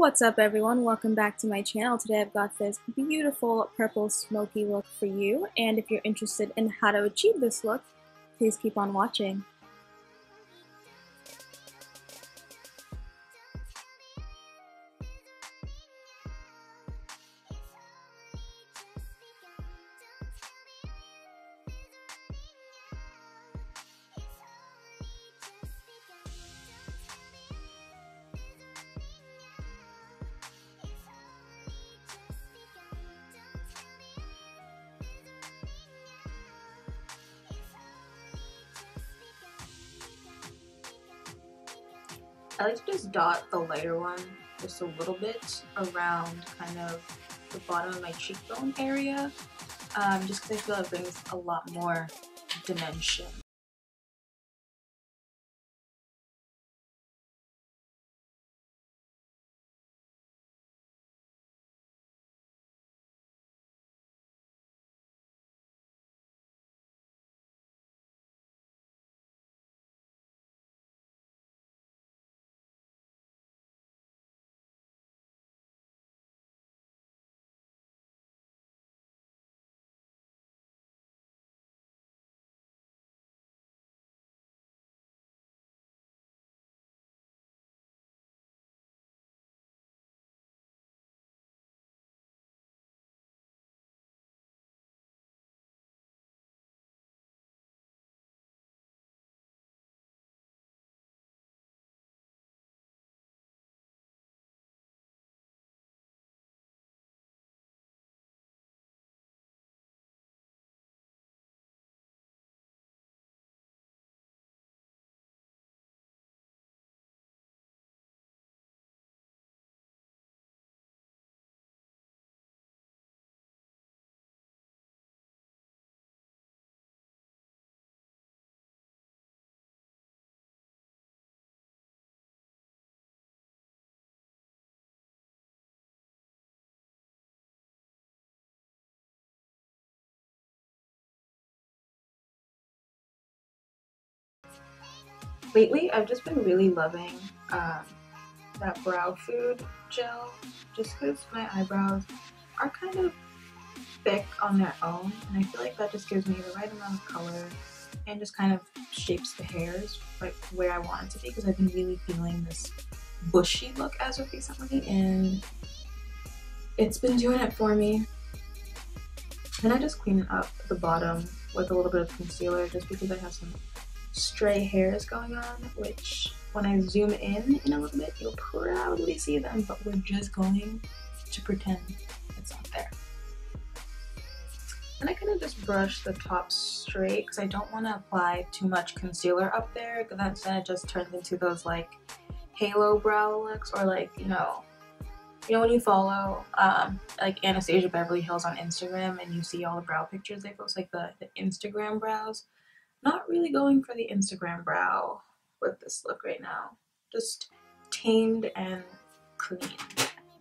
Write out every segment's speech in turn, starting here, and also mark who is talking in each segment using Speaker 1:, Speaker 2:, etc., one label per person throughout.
Speaker 1: What's up everyone, welcome back to my channel. Today I've got this beautiful purple smoky look for you and if you're interested in how to achieve this look, please keep on watching.
Speaker 2: I like to just dot the lighter one just a little bit around kind of the bottom of my cheekbone area um, just because I feel it brings a lot more dimension lately I've just been really loving um, that brow food gel just because my eyebrows are kind of thick on their own and I feel like that just gives me the right amount of color and just kind of shapes the hairs like where I want it to be because I've been really feeling this bushy look as of recently and it's been doing it for me. Then I just clean up the bottom with a little bit of concealer just because I have some stray hairs going on, which when I zoom in in a little bit, you'll probably see them, but we're just going to pretend it's not there. And I kind of just brush the top straight because I don't want to apply too much concealer up there because then it just turns into those like halo brow looks or like, you know, you know when you follow um, like Anastasia Beverly Hills on Instagram and you see all the brow pictures they post, like the, the Instagram brows, not really going for the Instagram brow with this look right now. Just tamed and clean.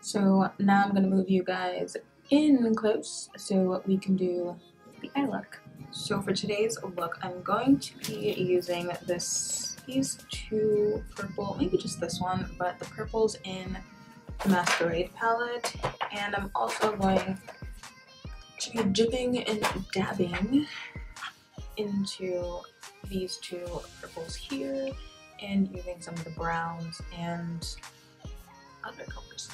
Speaker 2: So now I'm gonna move you guys in close so we can do the eye look. So for today's look, I'm going to be using this, these two purple, maybe just this one, but the purples in the Masquerade palette. And I'm also going to be dipping and dabbing into these two purples here and using some of the browns and other colors.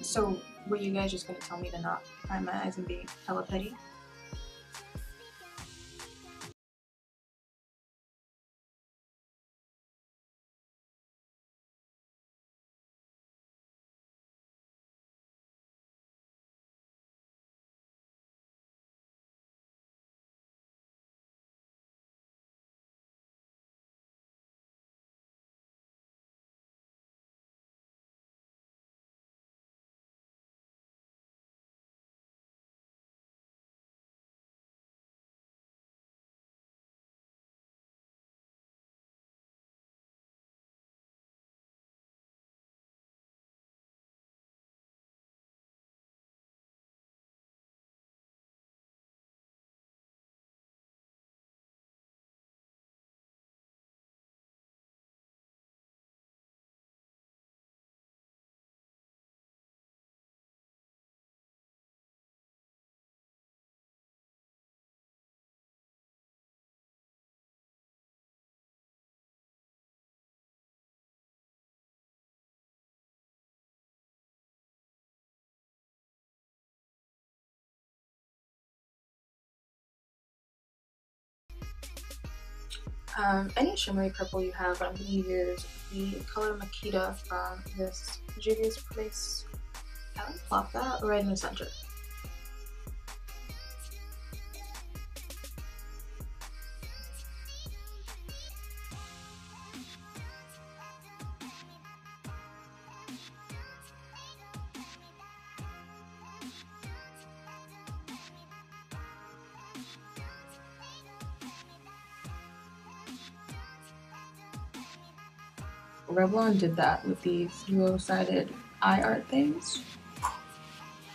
Speaker 2: So were you guys just gonna tell me to not prime my eyes and be hella petty? Um, any shimmery purple you have, I'm going to use the color Makita from this Juvia's Place palette. Plop that right in the center. Revlon did that with these duo-sided eye art things.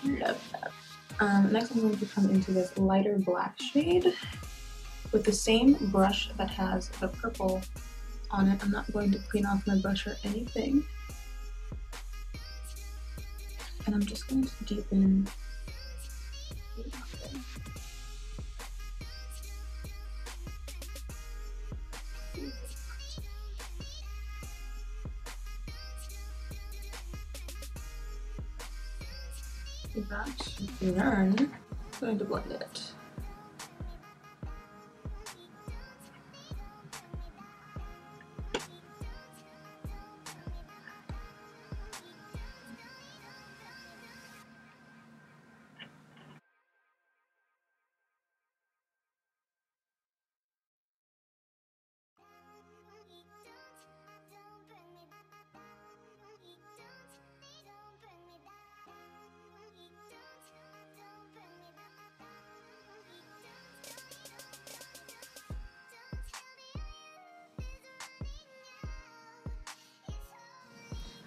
Speaker 2: Love that. Um, next I'm going to come into this lighter black shade with the same brush that has the purple on it. I'm not going to clean off my brush or anything. And I'm just going to deepen that I'm going to blend it.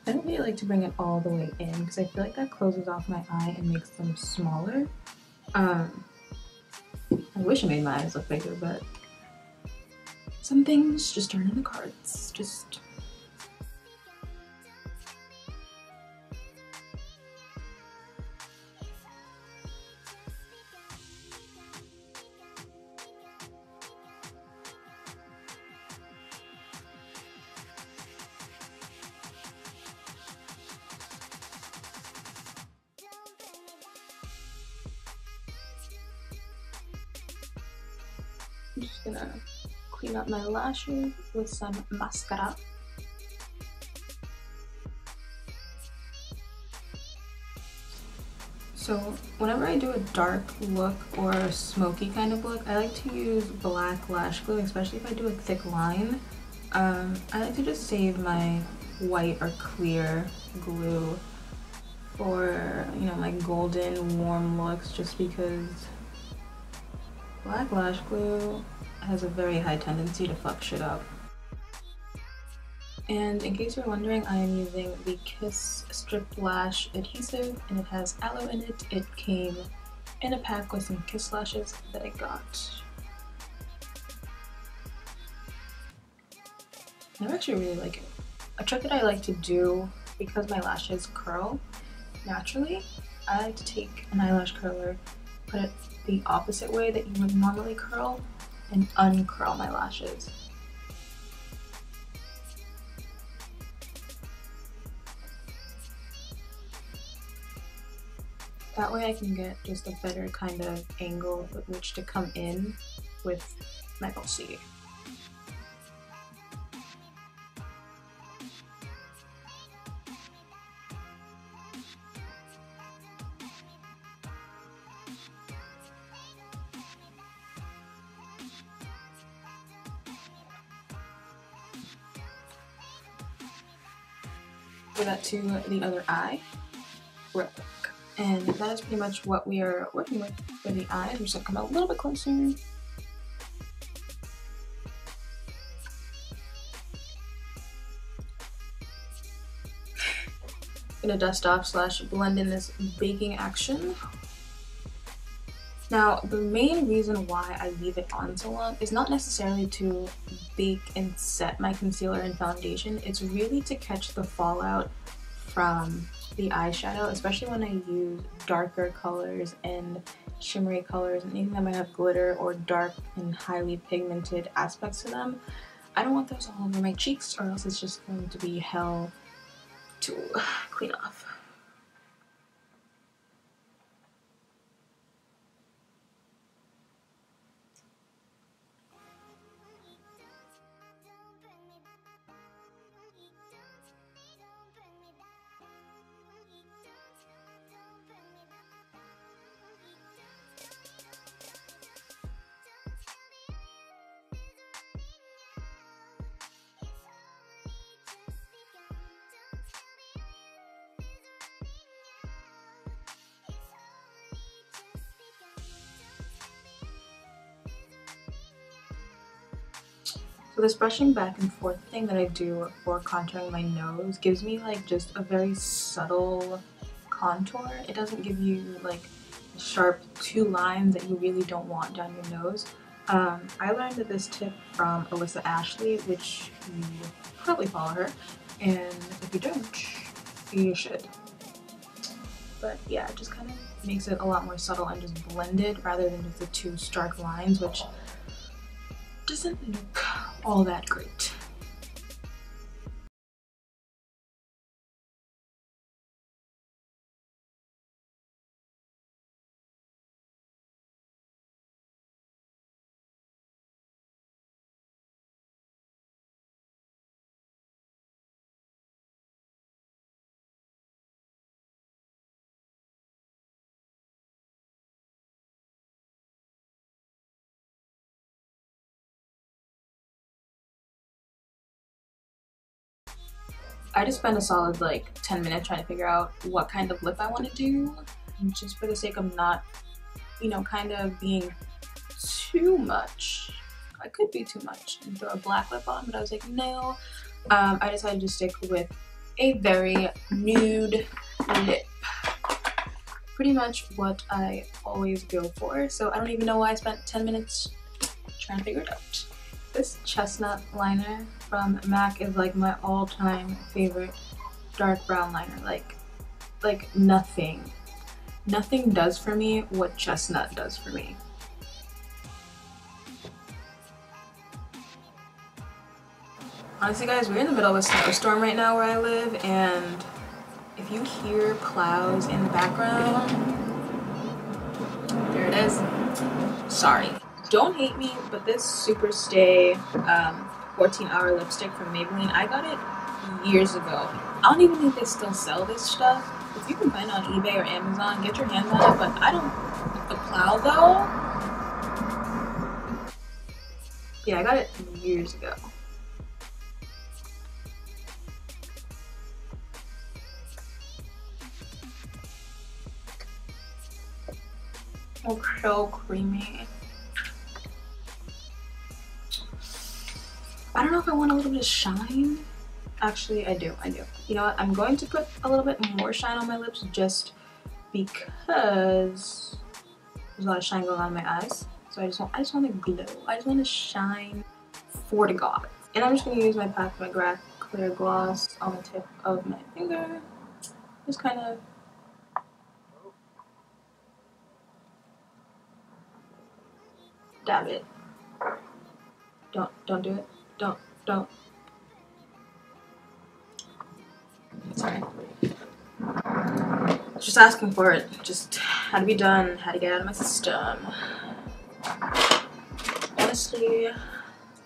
Speaker 2: I don't really like to bring it all the way in because I feel like that closes off my eye and makes them smaller. Um, I wish I made my eyes look bigger, but some things just aren't in the cards. Just I'm just gonna clean up my lashes with some mascara. So whenever I do a dark look or a smoky kind of look, I like to use black lash glue, especially if I do a thick line. Um, I like to just save my white or clear glue for, you know, my golden warm looks just because Black lash glue has a very high tendency to fuck shit up. And in case you're wondering, I am using the Kiss Strip Lash Adhesive and it has aloe in it. It came in a pack with some Kiss lashes that I got. I actually really like it. A trick that I like to do because my lashes curl naturally, I like to take an eyelash curler, put it the opposite way that you would normally curl and uncurl my lashes. That way I can get just a better kind of angle with which to come in with my Falsies. That to the other eye real quick. And that is pretty much what we are working with for the eyes. We're just gonna come a little bit closer. gonna dust off slash blend in this baking action. Now, the main reason why I leave it on so long is not necessarily to bake and set my concealer and foundation. It's really to catch the fallout from the eyeshadow, especially when I use darker colors and shimmery colors and anything that might have glitter or dark and highly pigmented aspects to them. I don't want those all over my cheeks or else it's just going to be hell to clean off. So this brushing back and forth thing that I do for contouring my nose gives me like just a very subtle contour. It doesn't give you like sharp two lines that you really don't want down your nose. Um, I learned this tip from Alissa Ashley, which you probably follow her, and if you don't, you should. But yeah, it just kind of makes it a lot more subtle and just blended rather than just the two stark lines, which doesn't look all that great. I just spent a solid like 10 minutes trying to figure out what kind of lip I want to do just for the sake of not, you know, kind of being too much. I could be too much and throw a black lip on, but I was like, no. Um, I decided to stick with a very nude lip. Pretty much what I always go for. So I don't even know why I spent 10 minutes trying to figure it out. This chestnut liner from MAC is like my all-time favorite dark brown liner. Like, like nothing. Nothing does for me what chestnut does for me. Honestly guys, we're in the middle of a snowstorm right now where I live and if you hear clouds in the background, there it is. Sorry don't hate me, but this Superstay um, 14 hour lipstick from Maybelline, I got it years ago. I don't even think they still sell this stuff. If you can find it on eBay or Amazon, get your hands on it, but I don't. The cloud though? Yeah, I got it years ago. Oh, so creamy. I want a little bit of shine. Actually, I do, I do. You know what, I'm going to put a little bit more shine on my lips just because there's a lot of shine going on in my eyes. So I just want, I just want to glow. I just want to shine for the god. And I'm just going to use my Pat McGrath clear gloss on the tip of my finger. Just kind of dab it. Don't, don't do it don't, don't. Sorry. Just asking for it. Just had to be done. Had to get out of my system. Honestly,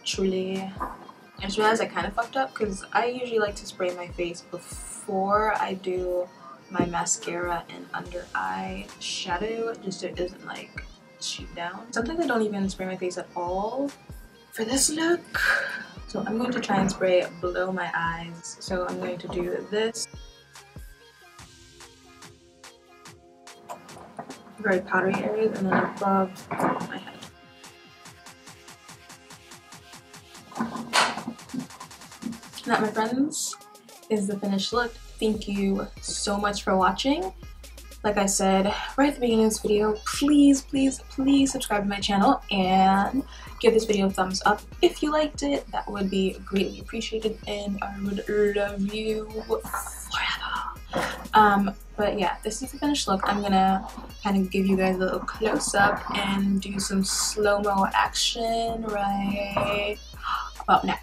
Speaker 2: truly, I just realized I kind of fucked up because I usually like to spray my face before I do my mascara and under eye shadow just so it doesn't like shoot down. Sometimes I don't even spray my face at all for this look. So I'm going to try and spray below my eyes. So I'm going to do this. Very powdery areas and then above my head. that, my friends, is the finished look. Thank you so much for watching. Like I said right at the beginning of this video, please, please, please subscribe to my channel and give this video a thumbs up if you liked it. That would be greatly appreciated and I would love you forever. Um, but yeah, this is the finished look. I'm gonna kind of give you guys a little close-up and do some slow-mo action right about now.